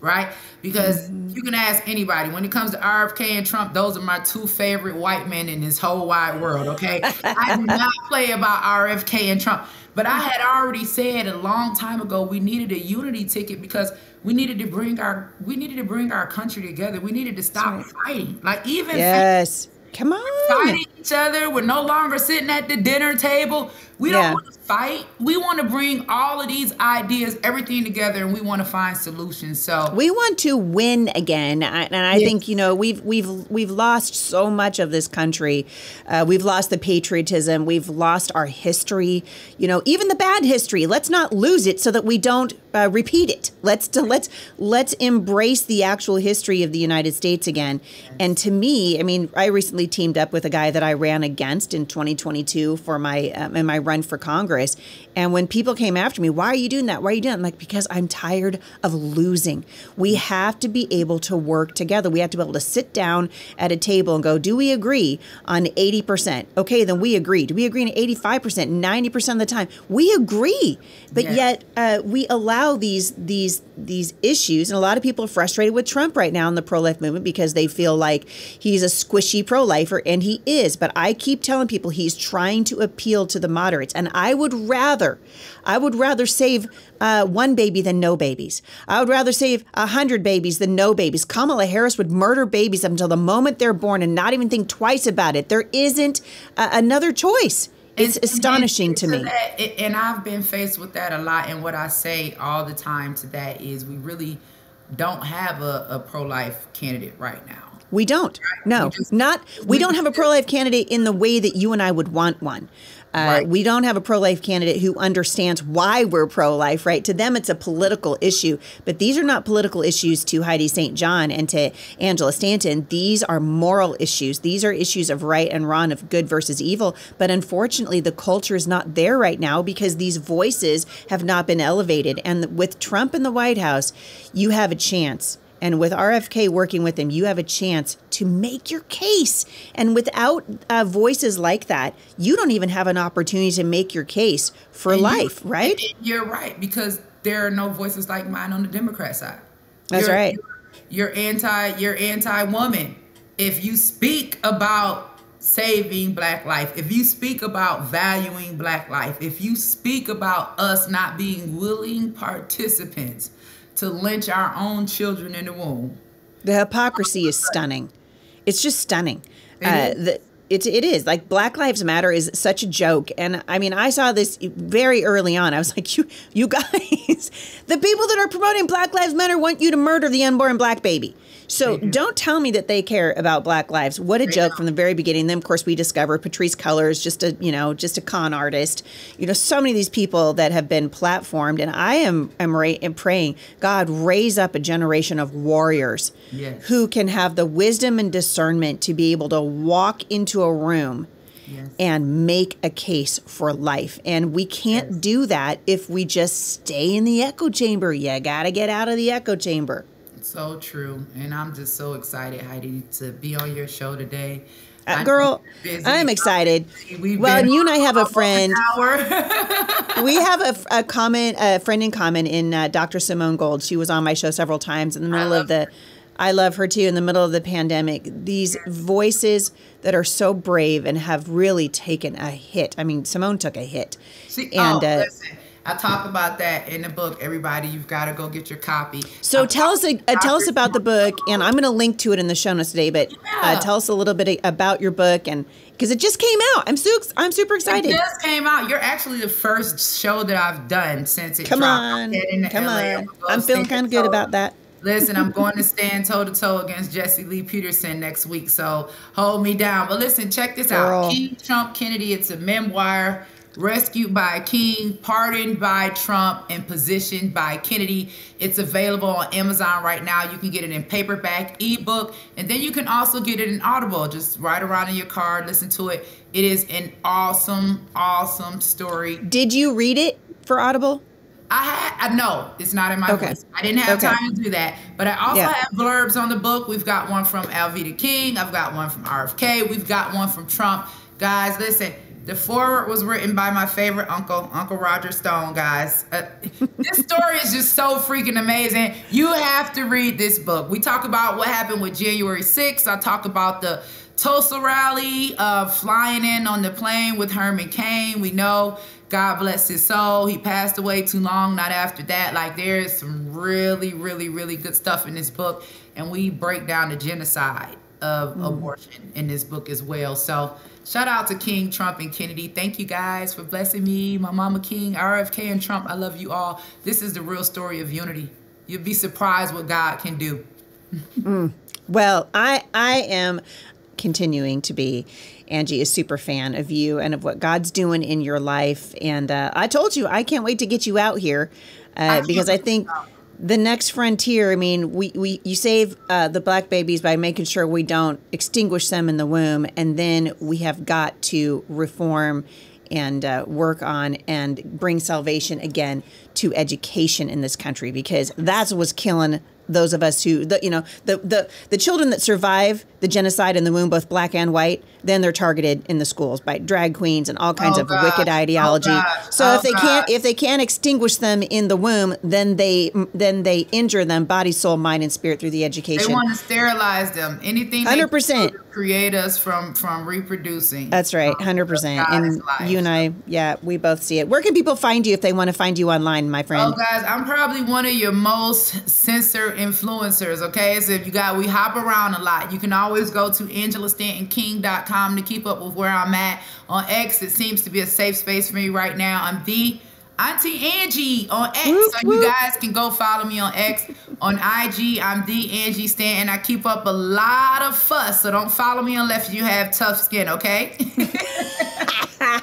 right? Because mm-hmm. you can ask anybody. When it comes to RFK and Trump, those are my two favorite white men in this whole wide world, okay? I do not play about RFK and Trump. But I had already said a long time ago we needed a unity ticket because we needed to bring our we needed to bring our country together. We needed to stop right. fighting. Like even yes. Come on. Fighting each other. We're no longer sitting at the dinner table. We Yeah. don't want to fight. We want to bring all of these ideas, everything together, and we want to find solutions. So We want to win again, I- and I Yes. think you know we've we've we've lost so much of this country. Uh, we've lost the patriotism. We've lost our history. You know, even the bad history. Let's not lose it so that we don't uh, repeat it. Let's to, let's let's embrace the actual history of the United States again. And to me, I mean, I recently teamed up with a guy that I ran against in 2022 for my um, in my run for Congress. And when people came after me, why are you doing that? Why are you doing? That? I'm like, because I'm tired of losing. We have to be able to work together. We have to be able to sit down at a table and go, do we agree on 80%? Okay, then we agree. Do we agree on 85%, 90% of the time? We agree. But Yes. yet uh, we allow these these these issues, and a lot of people are frustrated with Trump right now in the pro life movement because they feel like he's a squishy pro lifer, and he is. But I keep telling people he's trying to appeal to the moderates, and I would rather, I would rather save uh, one baby than no babies. I would rather save a hundred babies than no babies. Kamala Harris would murder babies until the moment they're born and not even think twice about it. There isn't uh, another choice. It's And- astonishing and to me. that- and I've been faced with that a lot. And what I say all the time to that is we really don't have a, a pro life candidate right now. We don't. No, We just- not. We, we don't have a pro life candidate in the way that you and I would want one. Uh, Right. We don't have a pro life candidate who understands why we're pro life, right? To them, it's a political issue. But these are not political issues to Heidi St. John and to Angela Stanton. These are moral issues. These are issues of right and wrong, of good versus evil. But unfortunately, the culture is not there right now because these voices have not been elevated. And with Trump in the White House, you have a chance. And with RFK working with him, you have a chance to make your case. And without uh, voices like that, you don't even have an opportunity to make your case for And you- life, right? You're right because there are no voices like mine on the Democrat side. That's You're- right. You're, you're anti. You're anti-woman. If you speak about saving black life, if you speak about valuing black life, if you speak about us not being willing participants to lynch our own children in the womb, The hypocrisy is stunning. It's just stunning. It Uh, the, it, it is like Black Lives Matter is such a joke, and I mean I saw this very early on. I was like, you, you guys, the people that are promoting Black Lives Matter want you to murder the unborn black baby. So don't tell me that they care about Black lives. What a joke from the very beginning. Then of course we discover Patrisse Cullors, just a you know just a con artist. You know so many of these people that have been platformed, and I am am, ra- am praying God raise up a generation of warriors Yes. who can have the wisdom and discernment to be able to walk into a room Yes. and make a case for life. And we can't Yes. do that if we just stay in the echo chamber. You got to get out of the echo chamber. So true. And I'm just so excited, Heidi, to be on your show today. Uh, girl, I'm excited. We've Well, you and I have a friend. we have a, a comment, a friend in common in uh, Dr. Simone Gold. She was on my show several times in the middle of the. I love her too. In the middle of the pandemic, these voices that are so brave and have really taken a hit. I mean, Simone took a hit, See, and oh, uh, listen, I talk about that in the book. Everybody, you've got to go get your copy. So I tell us, talk uh, tell us about the book, and I'm going to link to it in the show notes today. But uh, tell us a little bit about your book, and because it just came out, I'm so I'm super excited. It just came out. You're actually the first show that I've done since it Come dropped. on, come LA. on. I'm feeling kind of good about that. Listen, I'm going to stand toe to toe against Jesse Lee Peterson next week, so hold me down. But listen, check this Girl. out. King Trump Kennedy, it's a memoir. Rescued by King, pardoned by Trump, and positioned by Kennedy. It's available on Amazon right now. You can get it in paperback, ebook, and then you can also get it in Audible. Just ride around in your car, listen to it. It is an awesome, awesome story. Did you read it for Audible? I had I know it's not in my Okay. I didn't have Okay. time to do that, but I also Yeah. have blurbs on the book. We've got one from Alveda King. I've got one from RFK. We've got one from Trump. Guys, listen. The foreword was written by my favorite uncle, Uncle Roger Stone. Guys, uh, this story is just so freaking amazing. You have to read this book. We talk about what happened with January 6th. I talk about the Tulsa rally, uh, flying in on the plane with Herman Cain. We know, God bless his soul, he passed away too long, not after that. Like, there's some really, really, really good stuff in this book. And we break down the genocide of mm. abortion in this book as well. So shout out to King Trump and Kennedy. Thank you guys for blessing me, my mama King, RFK and Trump. I love you all. This is the real story of unity. You'll be surprised what God can do. mm. Well, I I am continuing to be Angie is super fan of you and of what God's doing in your life. And uh, I told you I can't wait to get you out here uh, because I think the next frontier. I mean, we, we you save uh, the black babies by making sure we don't extinguish them in the womb, and then we have got to reform and uh, work on and bring salvation again to education in this country because that's what's killing those of us who the, you know the, the the children that survive the genocide in the womb both black and white then they're targeted in the schools by drag queens and all kinds oh, of God. wicked ideology. Oh, so oh, if they God. can't if they can't extinguish them in the womb then they then they injure them body soul mind and spirit through the education they want to sterilize them. Anything 100% create us from from reproducing. That's right um, 100% and you and i yeah we both see it. Where can people find you if they want to find you online my friend? Oh guys i'm probably one of your most censored influencers okay? So if you got we hop around a lot. You can always go to angelastantonking.com to keep up with where i'm at. On x it seems to be a safe space for me right now. I'm the Auntie Angie on X. Whoop, so you guys can go follow me on X. On IG, I'm the Angie Stanton. I keep up a lot of fuss, so don't follow me unless you have tough skin, okay?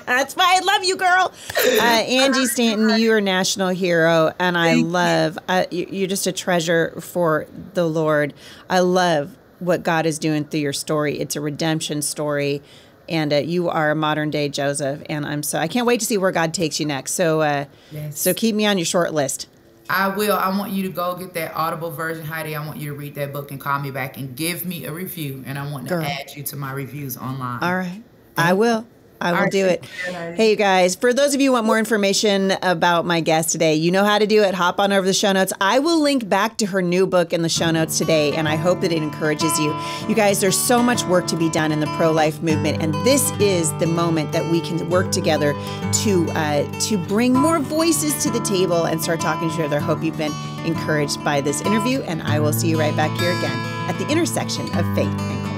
That's why I love you, girl. Uh, Angie Stanton, you are a national hero, and I Thank love uh, you. are just a treasure for the Lord. I love what God is doing through your story. It's a redemption story, and uh, you are a modern day Joseph. And I'm so I can't wait to see where God takes you next. So, uh, yes. so keep me on your short list. I will. I want you to go get that Audible version, Heidi. I want you to read that book and call me back and give me a review. And I want to Girl. add you to my reviews online. All right. I will. I will do it. Hey, you guys, for those of you who want more information about my guest today, you know how to do it. Hop on over the show notes. I will link back to her new book in the show notes today, and I hope that it encourages you. You guys, there's so much work to be done in the pro life movement, and this is the moment that we can work together to, uh, to bring more voices to the table and start talking to each other. I hope you've been encouraged by this interview, and I will see you right back here again at the intersection of faith and